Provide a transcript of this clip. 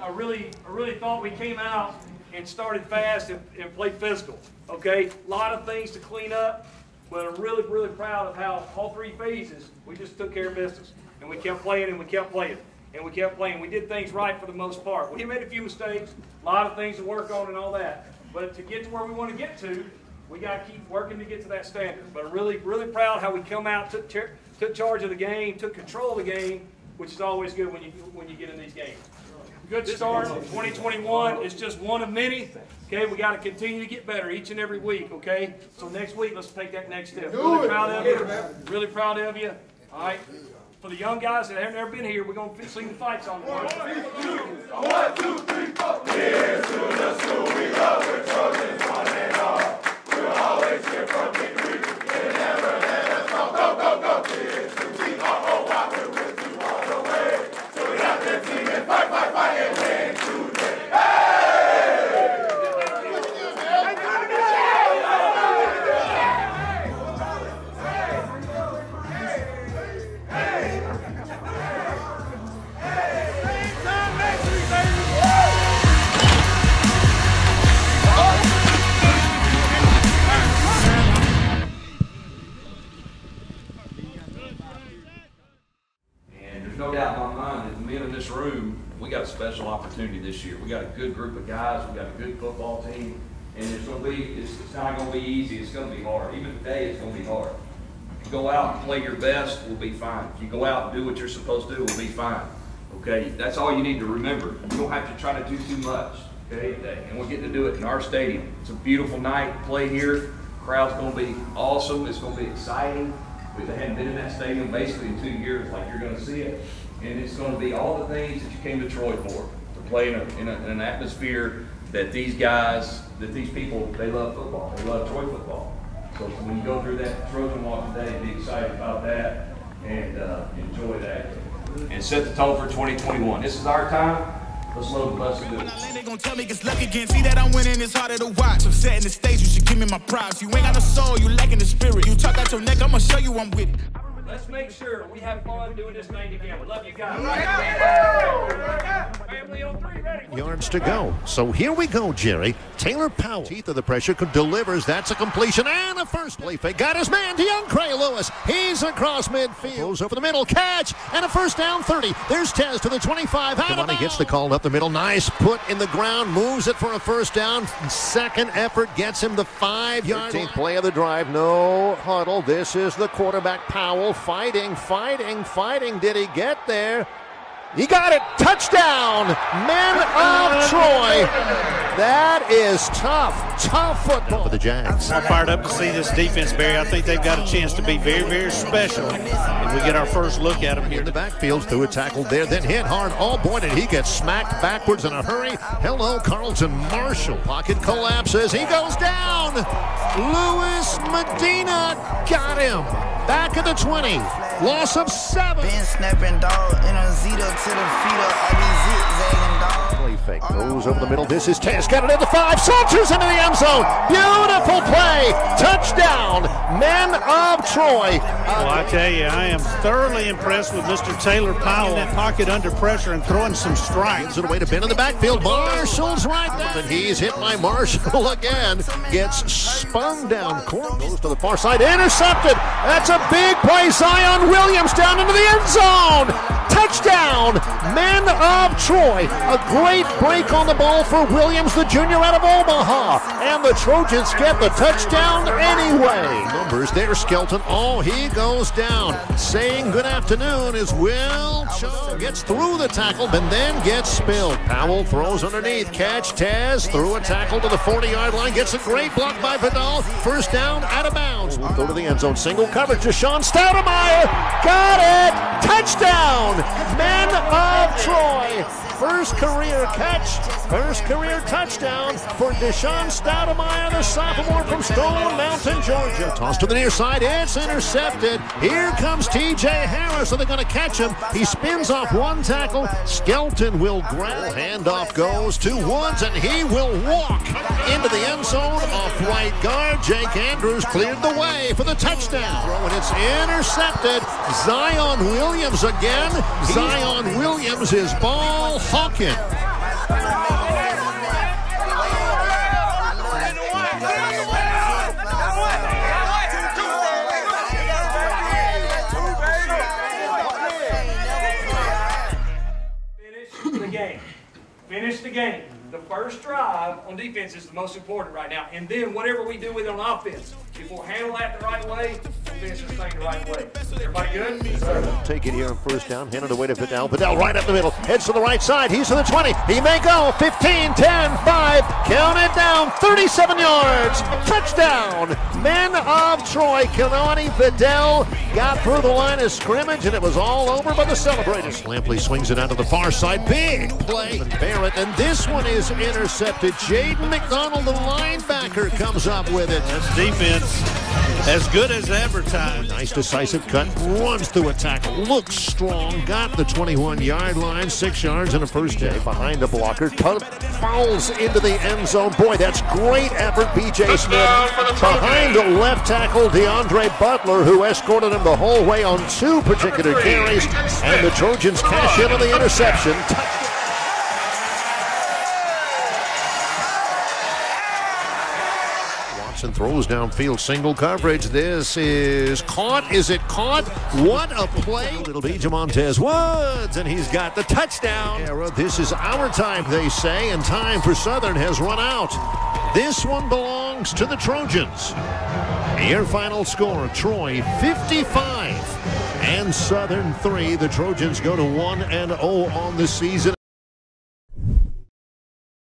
I really, I really thought we came out and started fast and, and played physical. Okay, a lot of things to clean up, but I'm really, really proud of how all three phases we just took care of business, and we kept playing and we kept playing and we kept playing. We did things right for the most part. We made a few mistakes, a lot of things to work on and all that, but to get to where we want to get to, we got to keep working to get to that standard. But I'm really, really proud how we come out, took, took charge of the game, took control of the game, which is always good when you when you get in these games. Good start. 2021 is just one of many. Okay, we got to continue to get better each and every week. Okay, so next week let's take that next step. Really proud of you. Really proud of you. All right. For the young guys that haven't ever been here, we're gonna sing the fight song. And special opportunity this year. We got a good group of guys, we got a good football team, and it's gonna be, it's, it's not gonna be easy, it's gonna be hard. Even today, it's gonna be hard. If you go out and play your best, we'll be fine. If you go out and do what you're supposed to, do, we'll be fine. Okay, that's all you need to remember. You don't have to try to do too much, okay? And we're getting to do it in our stadium. It's a beautiful night play here. Crowd's gonna be awesome, it's gonna be exciting. We hadn't been in that stadium basically in two years like you're gonna see it. And it's gonna be all the things that you came to Troy for, to play in, a, in, a, in an atmosphere that these guys, that these people, they love football, they love Troy football. So when you go through that Trojan walk today, be excited about that and uh, enjoy that. And set the tone for 2021. This is our time. Let's load the bus and do it. They gon' tell me it's luck again. See that I'm winning, it's harder to watch. I'm setting the stage, you should give me my props. You ain't got no soul, you lacking the spirit. You talk out your neck, I'ma show you I'm with it. Let's make sure we have fun doing this thing together. Love you guys. Family on three, ready? yards to go. So here we go, Jerry. Taylor Powell, teeth of the pressure, delivers. That's a completion and a first play fake. Got his man, DeAndre Lewis. He's across midfield. Goes over the middle, catch, and a first down 30. There's Tez to the 25. Kimani gets the call up the middle. Nice put in the ground, moves it for a first down. Second effort gets him the five yard. 13th play of the drive, no huddle. This is the quarterback Powell fighting, fighting, fighting. Did he get there? He got it. Touchdown. Men of Troy. That is tough. Tough football for the Jags. I'm fired up to see this defense, Barry. I think they've got a chance to be very, very special. And we get our first look at them here. In the backfield, threw a tackle there, then hit hard. Oh boy, did he get smacked backwards in a hurry. Hello, Carlton Martial. Pocket collapses. He goes down. Luis Medina got him. Back at the 20. Loss of seven. Been snapping dog in a Zeta to the feet be zigzagging fake. Goes over the middle. This is Tez. Got it in the five. Soldiers into the end zone. Beautiful play. Touchdown. Men of Troy. Well, I tell you, I am thoroughly impressed with Mr. Taylor Powell. In that pocket under pressure and throwing some strikes. It away to Ben in the backfield. Martial's right there. And he's hit by Marshall again. Gets spun down court. Goes to the far side. Intercepted. That's a big play. Zion Williams down into the end zone. Touchdown. Men of Troy. A great break on the ball for Williams, the junior out of Omaha. And the Trojans get the touchdown anyway. Numbers there, Skelton. Oh, he goes down. Saying good afternoon is Will Cho. Gets through the tackle, but then gets spilled. Powell throws underneath. Catch Tez through a tackle to the 40 yard line. Gets a great block by Vidal. First down, out of bounds. We'll go to the end zone. Single coverage to Sean Stoudemire. Men of Troy. First career catch, first career touchdown for Deshon Stoudemire, the sophomore from Stone Mountain, Georgia. Toss to the near side, it's intercepted. Here comes T.J. Harris. Are they going to catch him? He spins off one tackle. Skelton will grab. Handoff goes to Woods, and he will walk into the end zone off right guard. Jake Andrews cleared the way for the touchdown. And it's intercepted. Zion Williams again. Zion Williams is ball hawking. Finish the game. Finish the game. The first drive on defense is the most important right now. And then whatever we do with it on offense, if we'll handle that the right way, finish this thing the right way. Everybody good? Take it here on first down. Hand it away to Vidal. Vidal right up the middle. Heads to the right side. He's to the 20. He may go. 15, 10, 5. Count it down. 37 yards. Touchdown. Men of Troy. Kimani Vidal got through the line of scrimmage, and it was all over by the celebrators. Lampley swings it out to the far side. Big play. And Barrett. And this one is intercepted. Jaden McDonald, the linebacker, comes up with it. That's defense as good as advertised. Nice decisive cut, runs through a tackle, looks strong, got the 21 yard line, six yards and a first down. Behind the blocker, cut, falls into the end zone. Boy, that's great effort, BJ Smith. Behind the left tackle, DeAndre Butler, who escorted him the whole way on two particular carries, and the Trojans cash in on the interception. Watson throws downfield single coverage. This is caught. Is it caught? What a play. It'll be Jamontez Woods, and he's got the touchdown. Era. This is our time, they say, and time for Southern has run out. This one belongs to the Trojans. Your final score, Troy 55 and Southern 3. The Trojans go to 1 and 0 on the season.